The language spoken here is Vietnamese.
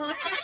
Ha ha ha!